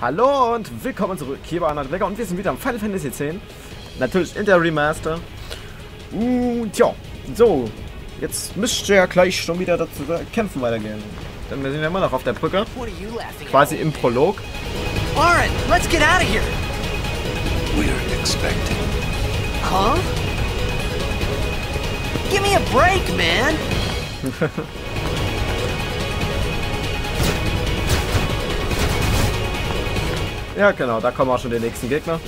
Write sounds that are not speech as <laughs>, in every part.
Hallo und willkommen zurück hier bei Anna Wecker und wir sind wieder am Final Fantasy X. Natürlich in der Remaster. Und ja, so, jetzt müsste ja gleich schon wieder dazu kämpfen weitergehen. Denn wir sind ja immer noch auf der Brücke, quasi im Prolog. Aaron, let's get out of here. We're expecting. Huh? Give me a break, man. <laughs> Ja, genau, da kommen auch schon die nächsten Gegner.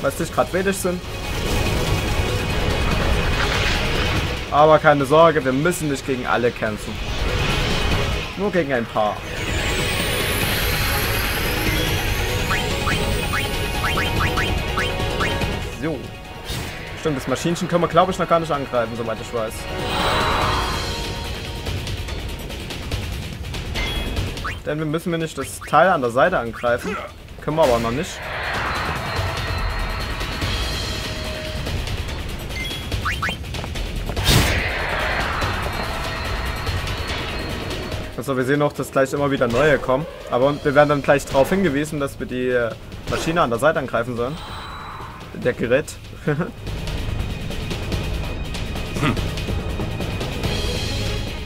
Weil es nicht gerade wenig sind. Aber keine Sorge, wir müssen nicht gegen alle kämpfen. Nur gegen ein paar. So. Stimmt, das Maschinchen können wir, glaube ich, noch gar nicht angreifen, soweit ich weiß. Denn wir müssen wir nicht das Teil an der Seite angreifen. Können wir aber noch nicht. Also wir sehen auch, dass gleich immer wieder neue kommen. Aber wir werden dann gleich darauf hingewiesen, dass wir die äh, Maschine an der Seite angreifen sollen. Der Gerät. <laughs>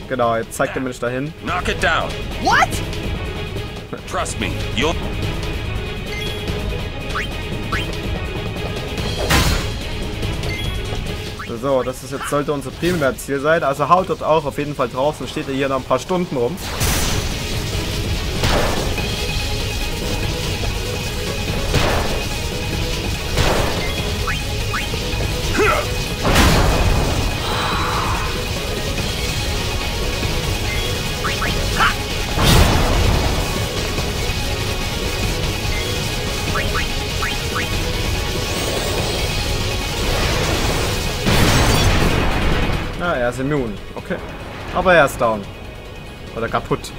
genau, jetzt zeigt er mir nicht dahin. Knock it down. What? Trust me, you'll. So, das ist jetzt sollte unser Primärziel sein. Also haut dort auch auf jeden Fall draußen. Steht er hier noch ein paar Stunden rum. Aber er ist down. Oder kaputt.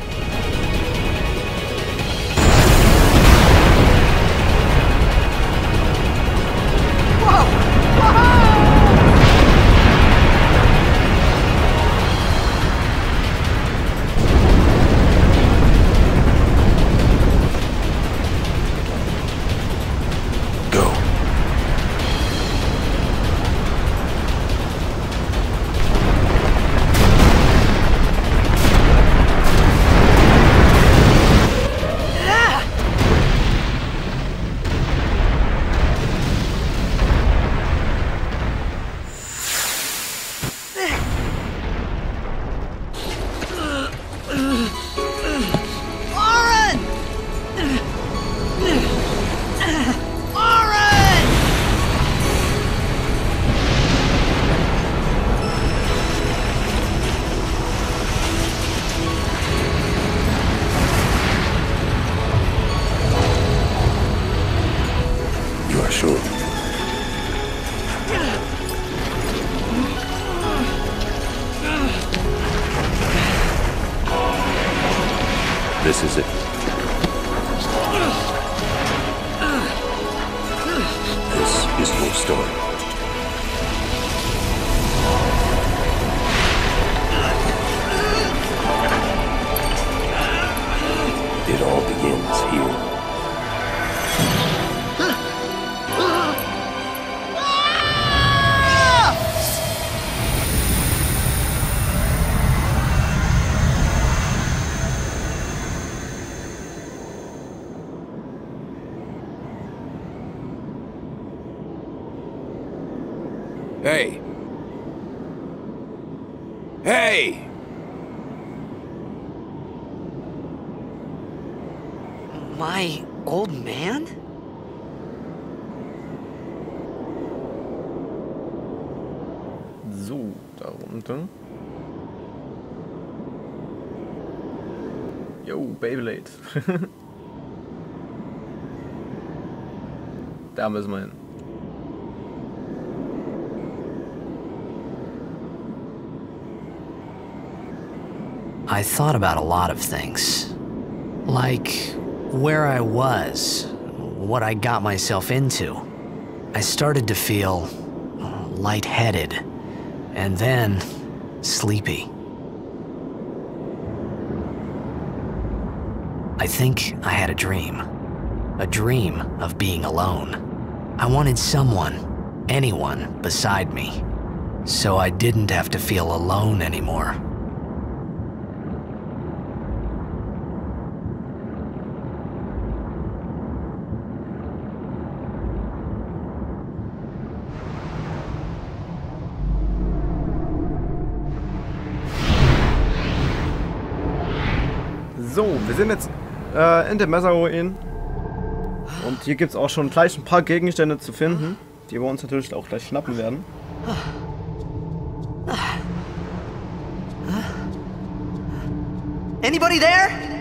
Hey. Hey! My old man? So, da unten. Yo, Beyblade. <laughs> da müssen wir hin. I thought about a lot of things. Like where I was, what I got myself into. I started to feel lightheaded, and then sleepy. I think I had a dream. a dream of being alone. I wanted someone, anyone, beside me, so I didn't have to feel alone anymore. Wir sind jetzt äh, in der Messerruin. Und hier gibt es auch schon gleich ein paar Gegenstände zu finden, die wir uns natürlich auch gleich schnappen werden. Anybody there?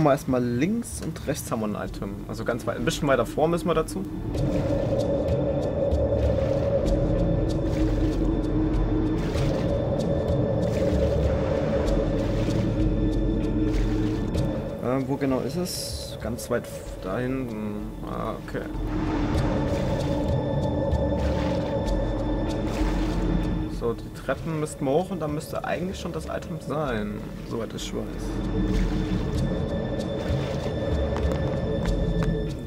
Haben wir erstmal links und rechts haben wir ein Item. Also ganz weit, ein bisschen weiter vor müssen wir dazu. Äh, wo genau ist es? Ganz weit da hinten. Ah, okay. So, die Treppen müssten wir hoch und da müsste eigentlich schon das Item sein, soweit ich weiß.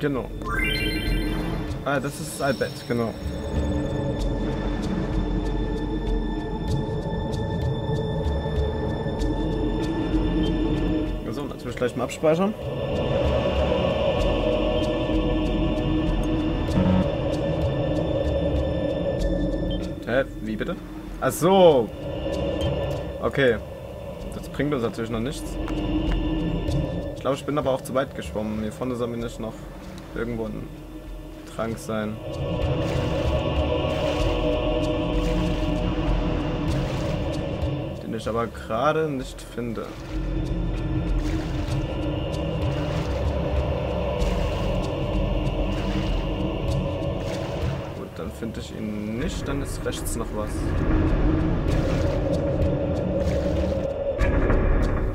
Genau. Ah, das ist das Albett, genau. So, natürlich gleich mal abspeichern. Hä? Wie bitte? Ach so. Okay. Das bringt uns natürlich noch nichts. Ich glaube, ich bin aber auch zu weit geschwommen. Hier vorne soll mir nicht noch irgendwo ein Trank sein. Den ich aber gerade nicht finde. Gut, dann finde ich ihn nicht, dann ist rechts noch was.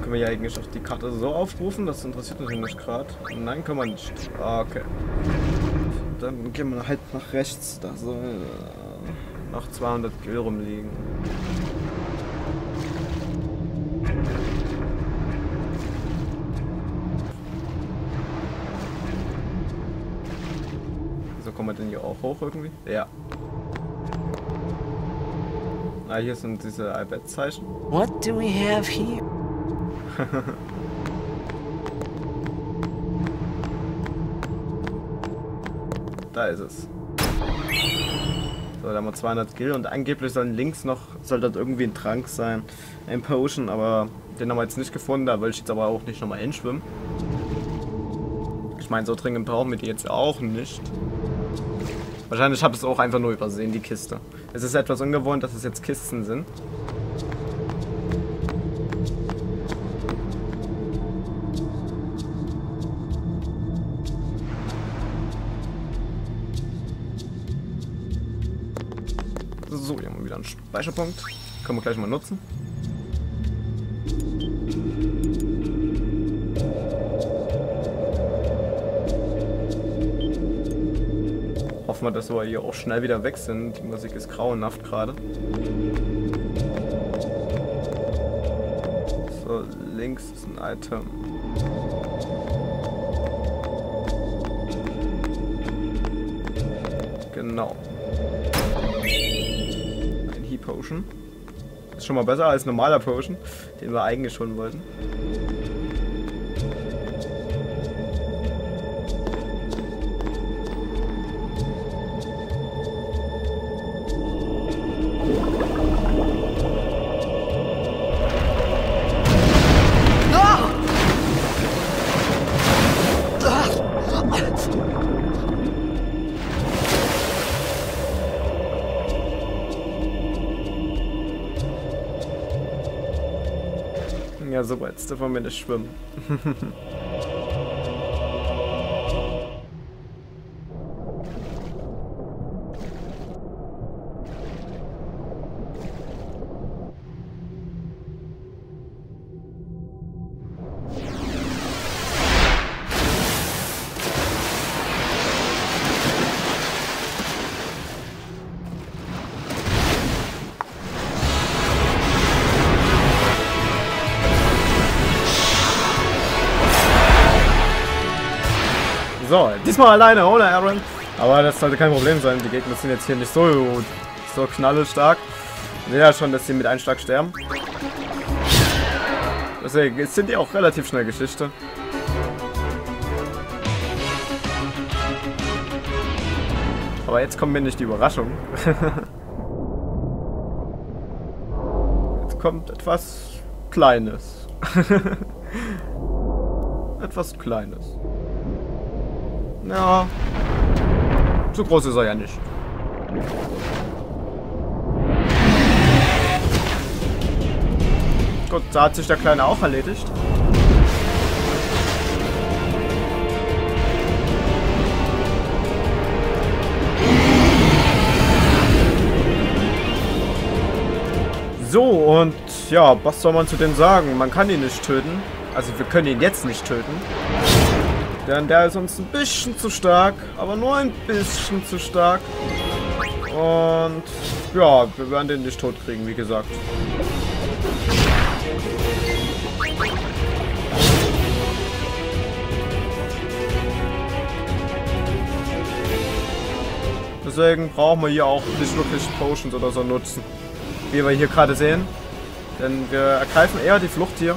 Können wir ja eigentlich auch die Karte so aufrufen? Das interessiert mich nicht gerade. Nein, können wir nicht. Ah, okay. Dann gehen wir halt nach rechts. Da soll äh, noch 200 Gil rumliegen. Wieso kommen wir denn hier auch hoch irgendwie? Ja. Ah, hier sind diese iPad-Zeichen. What do we have here? <laughs> Da ist es. So, da haben wir 200 Gil und angeblich sollen links noch, soll das irgendwie ein Trank sein. Ein Potion, aber den haben wir jetzt nicht gefunden, da will ich jetzt aber auch nicht nochmal hinschwimmen. Ich meine, so dringend brauchen wir die jetzt auch nicht. Wahrscheinlich habe ich es auch einfach nur übersehen, die Kiste. Es ist etwas ungewohnt, dass es jetzt Kisten sind. So, hier haben wir wieder einen Speicherpunkt. Können wir gleich mal nutzen. Hoffen wir, dass wir hier auch schnell wieder weg sind. Die Musik ist grauenhaft gerade. So, links ist ein Item. Potion. Ist schon mal besser als normaler Potion, den wir eigentlich holen wollten. Ja, so weit dürfen wir nicht schwimmen. <laughs> So, diesmal alleine ohne Aaron. Aber das sollte kein Problem sein. Die Gegner sind jetzt hier nicht so, so knallestark. Sehe ja schon, dass sie mit einem Schlag sterben. Deswegen sind die auch relativ schnell Geschichte. Aber jetzt kommt mir nicht die Überraschung. <laughs> jetzt kommt etwas Kleines. <laughs> etwas Kleines. Ja. So groß ist er ja nicht. Gut, da hat sich der Kleine auch erledigt. So, und ja, was soll man zu dem sagen? Man kann ihn nicht töten. Also wir können ihn jetzt nicht töten. Denn der ist uns ein bisschen zu stark, aber nur ein bisschen zu stark. Und ja, wir werden den nicht tot kriegen, wie gesagt. Deswegen brauchen wir hier auch nicht wirklich Potions oder so nutzen. Wie wir hier gerade sehen. Denn wir ergreifen eher die Flucht hier.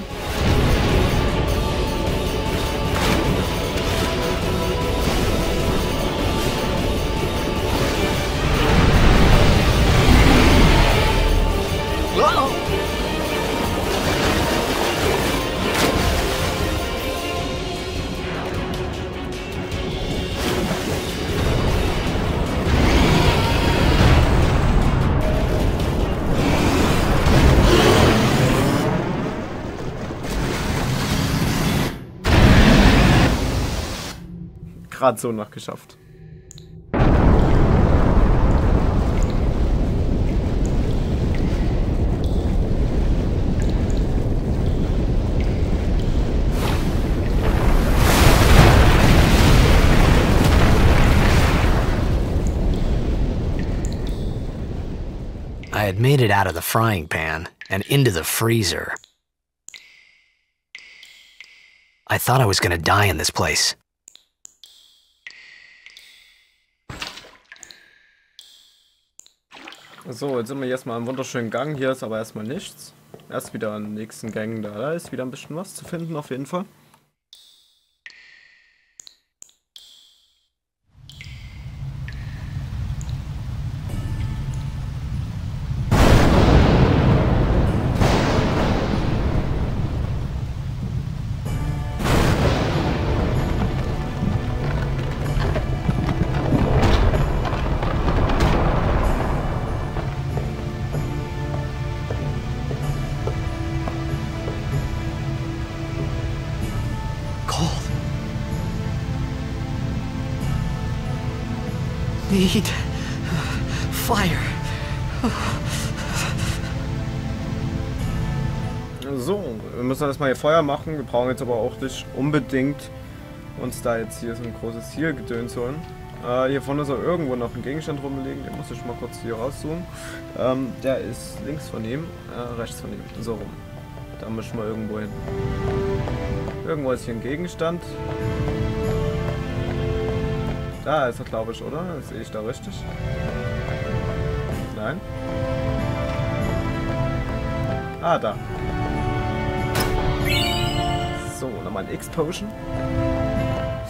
Gerade so noch geschafft. I had made it out of the frying pan and into the freezer. I thought I was gonna die in this place. So, jetzt sind wir erstmal im wunderschönen Gang. Hier ist aber erstmal nichts. Erst wieder den nächsten Gängen da. Da ist wieder ein bisschen was zu finden auf jeden Fall. Need fire. So, wir müssen erstmal hier Feuer machen. Wir brauchen jetzt aber auch nicht unbedingt uns da jetzt hier so ein großes Zielgedöns holen. Äh, hier vorne soll irgendwo noch ein Gegenstand rumliegen. Den muss ich mal kurz hier raussuchen. Ähm, der ist links von ihm, äh, rechts von ihm. So rum. Da müssen wir irgendwo hin. Irgendwo ist hier ein Gegenstand. Da ist er, glaube ich, oder? Sehe ich da richtig? Nein? Ah, da. So, nochmal ein X-Potion.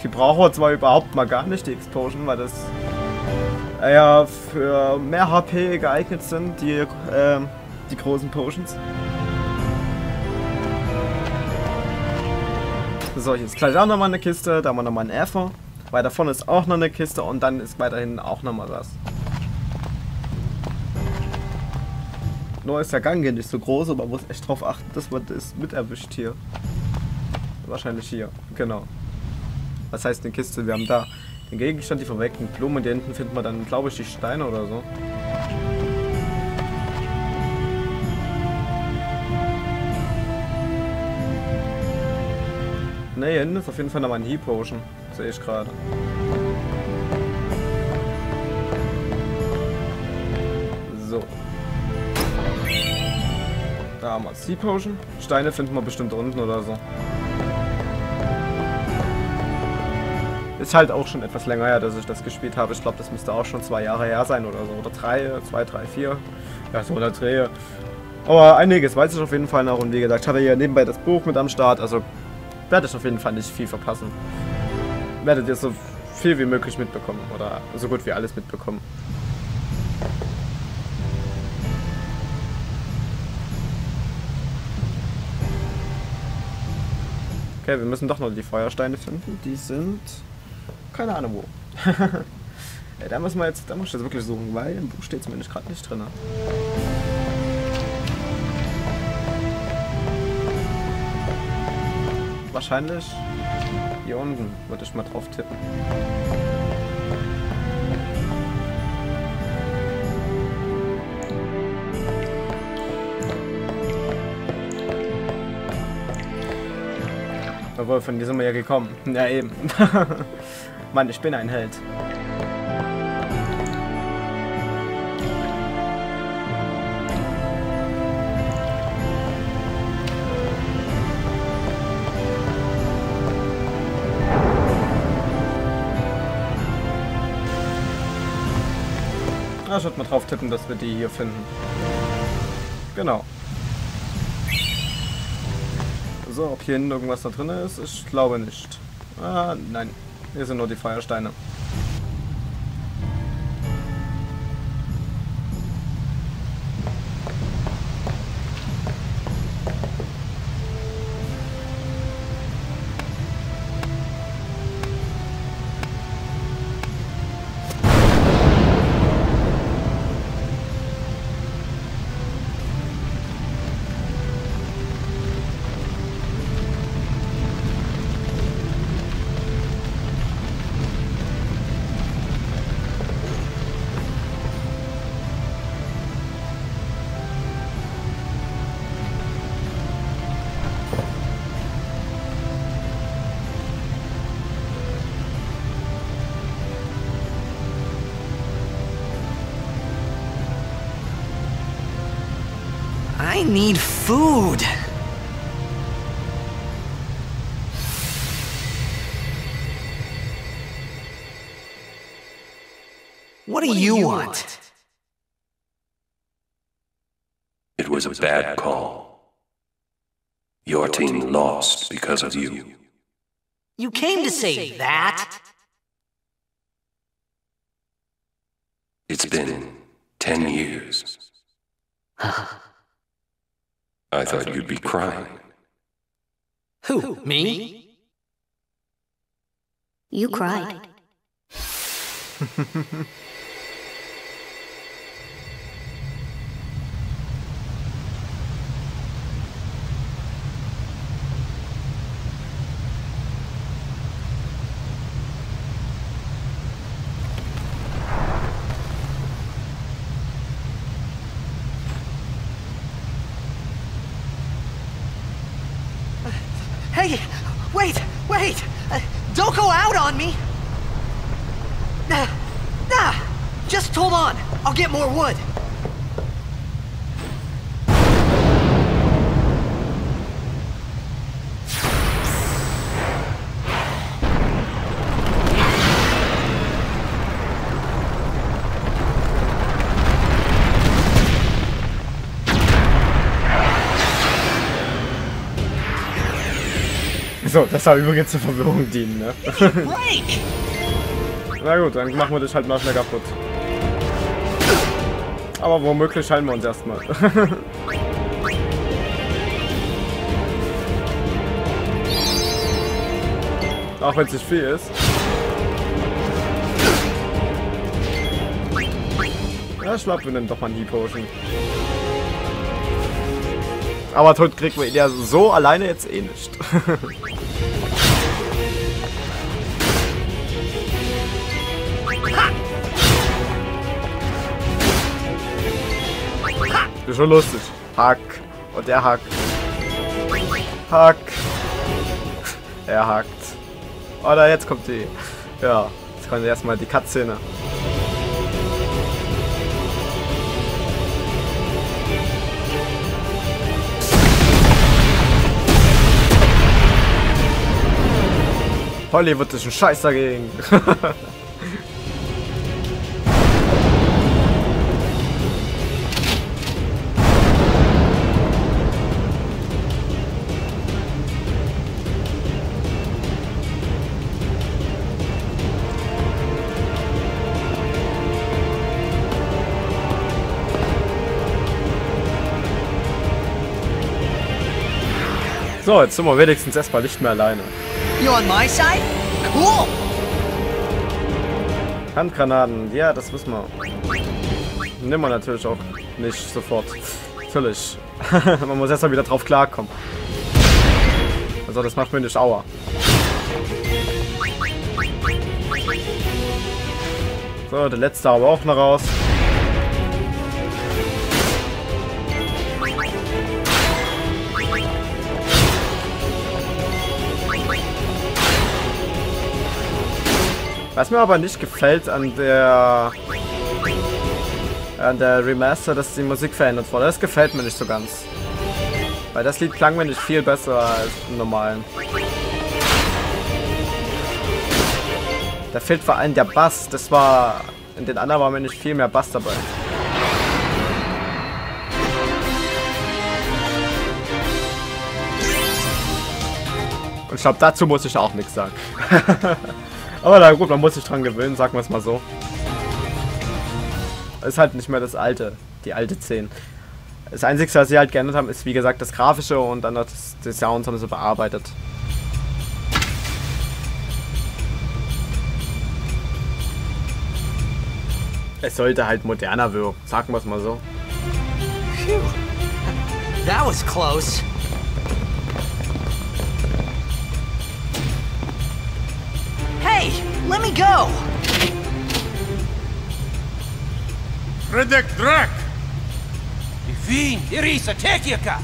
Die brauchen wir zwar überhaupt mal gar nicht, die X-Potion, weil das ja für mehr HP geeignet sind, die, äh, die großen Potions. So, ist gleich auch nochmal eine Kiste, da haben wir nochmal einen Effer. Weiter vorne ist auch noch eine Kiste und dann ist weiterhin auch nochmal was. Nur ist der Gang hier nicht so groß, aber man muss echt drauf achten, dass man das mit erwischt hier. Wahrscheinlich hier, genau. Was heißt eine Kiste? Wir haben da den Gegenstand, die verweckten Blumen und hier hinten finden wir dann, glaube ich, die Steine oder so. Ne, hier hinten ist auf jeden Fall nochmal ein Heat Potion. Sehe ich gerade. So. Da haben wir Sea Potion. Steine finden wir bestimmt unten oder so. Ist halt auch schon etwas länger her, dass ich das gespielt habe. Ich glaube, das müsste auch schon zwei Jahre her sein oder so. Oder drei, zwei, drei, vier. Ja, so oder Drehe. Aber einiges weiß ich auf jeden Fall noch. Und wie gesagt, ich habe hier nebenbei das Buch mit am Start. Also werde ich auf jeden Fall nicht viel verpassen. Werdet ihr so viel wie möglich mitbekommen. Oder so gut wie alles mitbekommen. Okay, wir müssen doch noch die Feuersteine finden. Die sind... Keine Ahnung wo. <laughs> ja, da müssen wir jetzt... Da muss ich jetzt wirklich suchen, weil im Buch steht es zumindest gerade nicht drin. Wahrscheinlich hier unten würde ich mal drauf tippen. Obwohl, von dir sind wir ja gekommen. Ja, eben. <laughs> Mann, ich bin ein Held. Ich würde mal drauf tippen, dass wir die hier finden. Genau. So, ob hier hinten irgendwas da drin ist? Ich glaube nicht. Ah, nein. Hier sind nur die Feuersteine. I need food. What do you want? It was a bad call. Your team lost because of you. You came to say that? It's been ten years. <laughs> I thought you'd be crying. Who, me? You cried. <laughs> more wood. So, das soll übrigens zur Verwirrung dienen, ne? <laughs> Na gut, dann machen wir dich halt mal schnell kaputt. Aber womöglich heilen wir uns erstmal. <laughs> Auch wenn es nicht viel ist. Ja, ich glaube, wir nehmen doch mal die Potion. Aber tot kriegt man ihn ja so alleine jetzt eh nicht. <laughs> Ist schon lustig. Hack. Und er hackt. Hack. Er hackt. Oder jetzt kommt die. Ja, jetzt kommt erstmal die Cutscene. Hollywood ist ein Scheiß dagegen. <laughs> So, jetzt sind wir wenigstens erstmal nicht mehr alleine. You on my side? Cool. Handgranaten, ja, das wissen wir. Nehmen wir natürlich auch nicht sofort. Völlig. <laughs> Man muss erstmal wieder drauf klarkommen. Also das macht mir nicht Aua. So, der letzte aber auch noch raus. Was mir aber nicht gefällt an der an der Remaster, dass die Musik verändert wurde. Das gefällt mir nicht so ganz. Weil das Lied klang mir nicht viel besser als im normalen. Da fehlt vor allem der Bass. Das war... In den anderen war mir nicht viel mehr Bass dabei. Und ich glaube, dazu muss ich auch nichts sagen. <laughs> Aber na gut, man muss sich dran gewöhnen, sagen wir es mal so. Ist halt nicht mehr das alte, die alte 10. Das Einzige, was sie halt geändert haben, ist wie gesagt das Grafische und dann das, das Sounds haben sie bearbeitet. Es sollte halt moderner wirken, sagen wir es mal so. Phew. That was close. Hey, let me go! Redek Drak! Vin, Irisa, Tekjaka!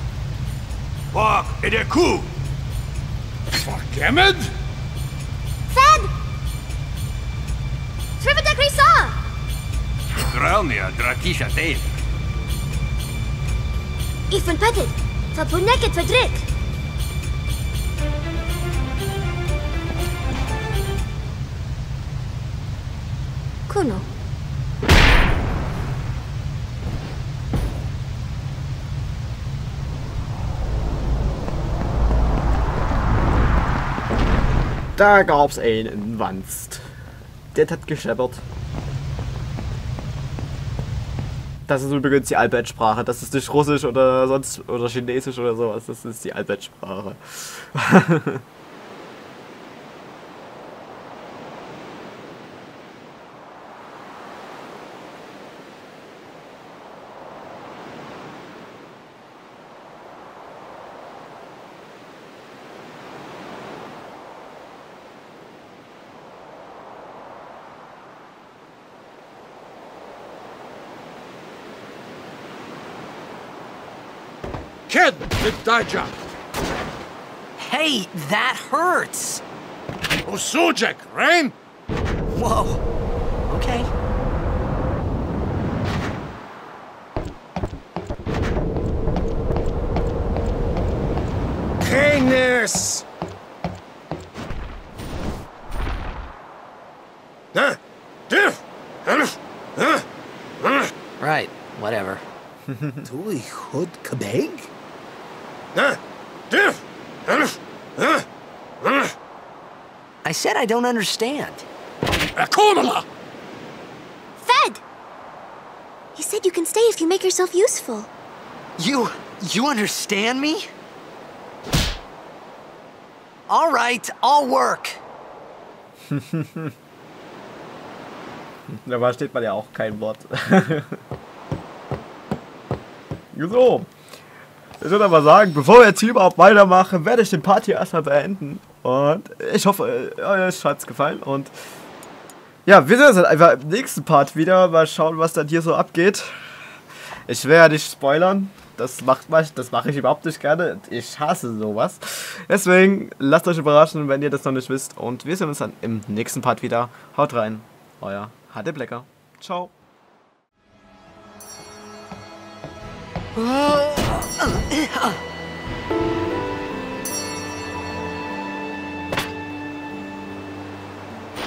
Bak är det ku! Farkemed? Fed! Trivida Grisa! Dralnia Drakisha Dale. Ifan Petit! Fapuneket Fedrik! Kuno. Da gab's einen Wanst. Der hat gescheppert. Das ist übrigens die Albert-Sprache. Das ist nicht Russisch oder sonst oder Chinesisch oder sowas. Das ist die Albert-Sprache. <laughs> Hey, that hurts. Oh, Osujek, Rain! Whoa. Okay. Heinous! Right, whatever. <laughs> Tui Hud Kabeg? I said I don't understand. Akomala! Fed! He said you can stay if you make yourself useful. You. you understand me? All right, I'll work. <laughs> Da steht man ja auch kein Wort. so. Ich würde aber sagen, bevor wir jetzt hier überhaupt weitermachen, werde ich den Part hier erstmal beenden. Und ich hoffe, euch hat es gefallen. Und ja, wir sehen uns dann einfach im nächsten Part wieder. Mal schauen, was dann hier so abgeht. Ich werde nicht spoilern. Das macht das mache ich überhaupt nicht gerne. Ich hasse sowas. Deswegen lasst euch überraschen, wenn ihr das noch nicht wisst. Und wir sehen uns dann im nächsten Part wieder. Haut rein. Euer HD Blecker. Ciao.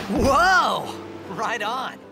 Whoa! Right on.